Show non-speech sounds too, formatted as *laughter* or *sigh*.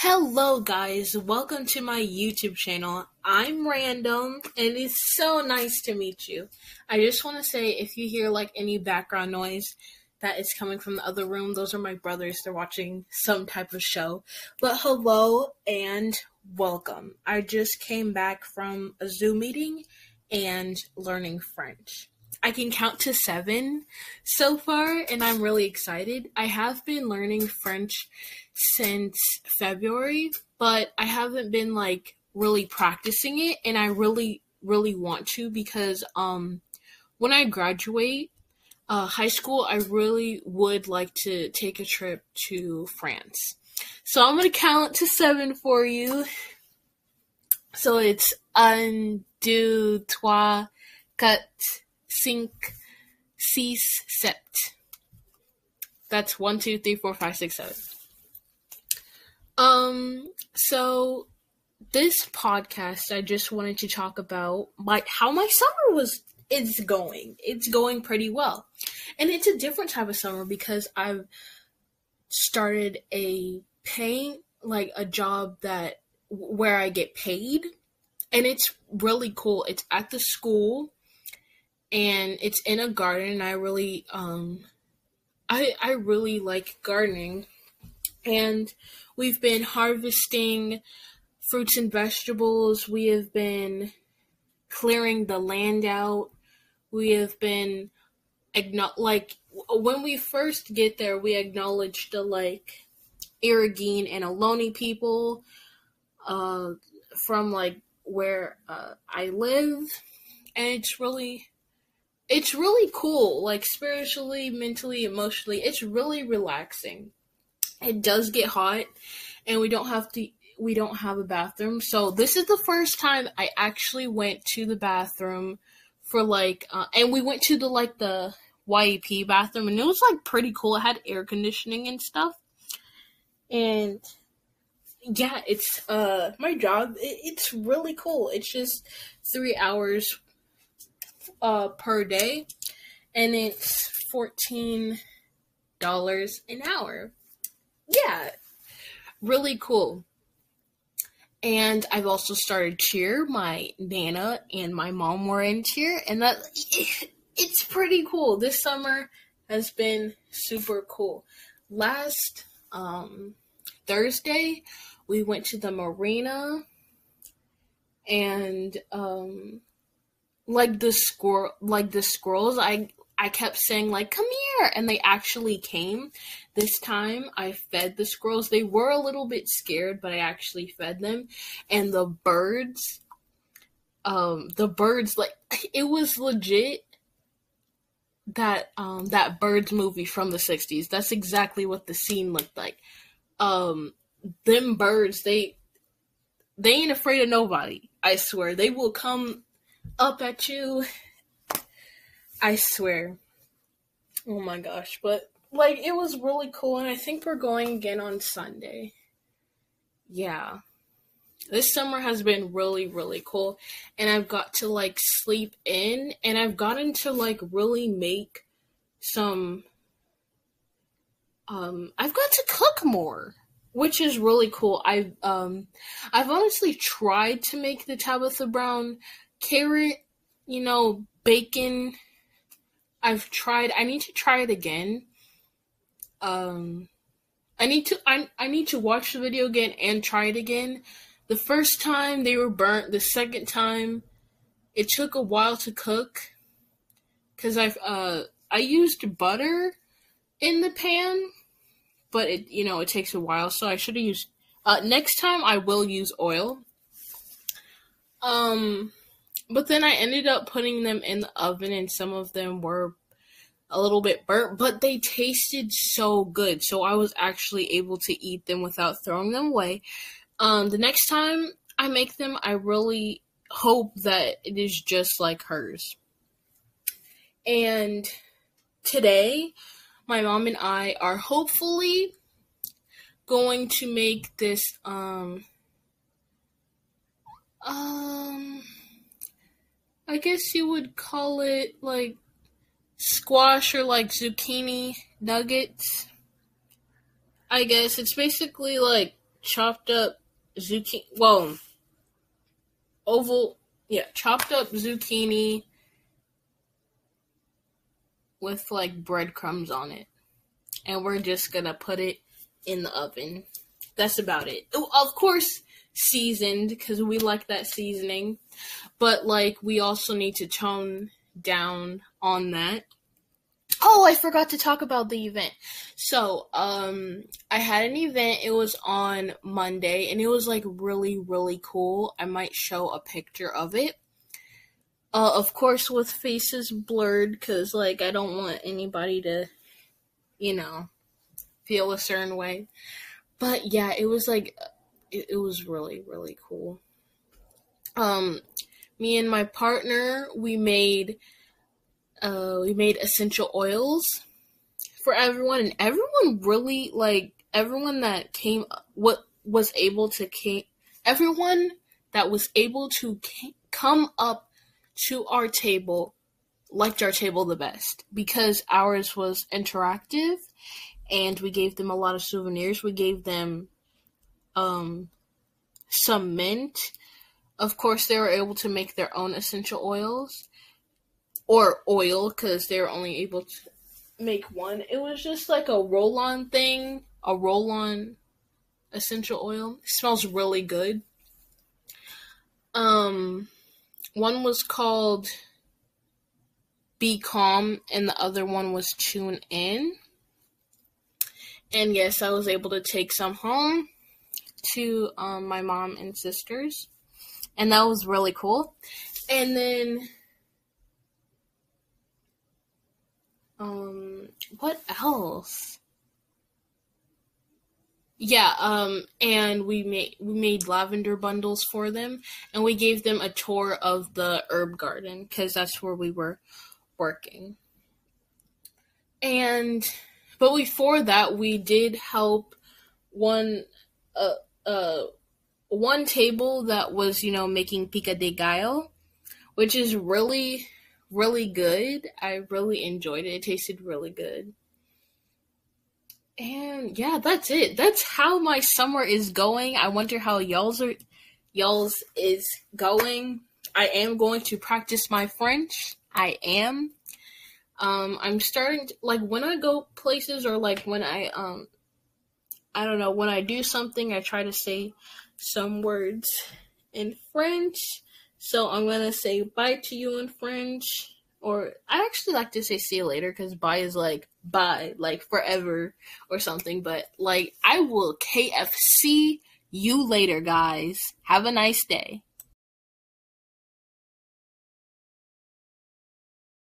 Hello, guys. Welcome to my YouTube channel. I'm Random, and it's so nice to meet you. I just want to say if you hear like any background noise that is coming from the other room, those are my brothers. They're watching some type of show. But hello and welcome. I just came back from a Zoom meeting and learning French. I can count to seven so far, and I'm really excited. I have been learning French since February, but I haven't been like really practicing it, and I really, really want to because um, when I graduate uh, high school, I really would like to take a trip to France. So I'm gonna count to seven for you. So it's un, deux, trois, quatre cinq, six, sept. That's one, two, three, four, five, six, seven. Um, so this podcast, I just wanted to talk about like how my summer was is going. It's going pretty well. And it's a different type of summer because I've started a paying like a job that where I get paid and it's really cool. It's at the school and it's in a garden and I really um I I really like gardening and we've been harvesting fruits and vegetables. We have been clearing the land out. We have been like when we first get there, we acknowledge the like Irrigene and Ohlone people uh, from like where uh, I live, and it's really it's really cool, like spiritually, mentally, emotionally. It's really relaxing. It does get hot, and we don't have to. We don't have a bathroom, so this is the first time I actually went to the bathroom for like, uh, and we went to the like the YEP bathroom, and it was like pretty cool. It had air conditioning and stuff, and yeah, it's uh my job. It, it's really cool. It's just three hours uh, per day, and it's fourteen dollars an hour. Yeah, really cool. And I've also started cheer. My nana and my mom were in cheer, and that *laughs* it's pretty cool. This summer has been super cool. Last um, Thursday, we went to the marina, and um, like the squirrel like the squirrels i i kept saying like come here and they actually came. This time i fed the squirrels. They were a little bit scared but i actually fed them. And the birds um the birds like *laughs* it was legit that um that birds movie from the 60s that's exactly what the scene looked like. Um them birds they they ain't afraid of nobody i swear. They will come up at you. I swear. Oh my gosh, but like it was really cool and I think we're going again on Sunday. Yeah. This summer has been really really cool and I've got to like sleep in and I've gotten to like really make some um I've got to cook more which is really cool. I've um I've honestly tried to make the Tabitha Brown carrot, you know, bacon. I've tried. I need to try it again. Um, I need to. I I need to watch the video again and try it again. The first time they were burnt. The second time, it took a while to cook. Cause I've uh I used butter in the pan, but it you know it takes a while. So I should have used. Uh, next time I will use oil. Um, but then I ended up putting them in the oven, and some of them were a little bit burnt, but they tasted so good. So I was actually able to eat them without throwing them away. Um, the next time I make them, I really hope that it is just like hers. And today, my mom and I are hopefully going to make this um um I guess you would call it like squash or like zucchini nuggets. I guess it's basically like chopped up zucchini. Well, oval. Yeah, chopped up zucchini with like breadcrumbs on it. And we're just gonna put it in the oven. That's about it. Oh, of course, seasoned because we like that seasoning. But like, we also need to tone down on that. Oh, I forgot to talk about the event. So, um, I had an event. It was on Monday, and it was like really, really cool. I might show a picture of it. Uh, of course, with faces blurred, because like I don't want anybody to, you know, feel a certain way. But yeah, it was like, it, it was really, really cool. Um, me and my partner, we made uh, we made essential oils for everyone, and everyone really like everyone that came what was able to came everyone that was able to come up to our table liked our table the best because ours was interactive and we gave them a lot of souvenirs we gave them um some mint of course they were able to make their own essential oils or oil because they were only able to make one. It was just like a roll on thing, a roll on essential oil. It smells really good. Um, one was called Be Calm, and the other one was Tune In. And yes, I was able to take some home to um, my mom and sisters, and that was really cool. And then Um, what else? Yeah, um, and we made we made lavender bundles for them, and we gave them a tour of the herb garden because that's where we were working. And but before that, we did help one uh uh one table that was you know making pico de gallo, which is really really good. I really enjoyed it. It tasted really good. And yeah, that's it. That's how my summer is going. I wonder how y'all's are y'all's is going. I am going to practice my French. I am. Um, I'm starting to, like when I go places or like when I um I don't know, when I do something I try to say some words in French so I'm gonna say bye to you in French. Or I actually like to say see you later because bye is like bye, like forever or something. But like I will KFC you later, guys. Have a nice day.